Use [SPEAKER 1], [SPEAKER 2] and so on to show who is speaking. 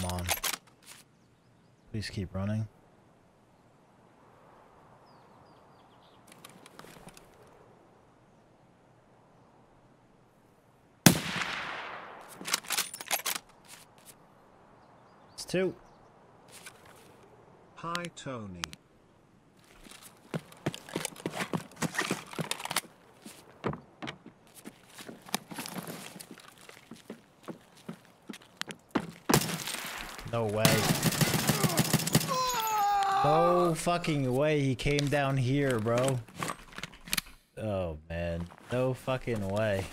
[SPEAKER 1] Come on. Please keep running. It's two.
[SPEAKER 2] Hi Tony.
[SPEAKER 1] No way. No fucking way he came down here, bro. Oh, man. No fucking way.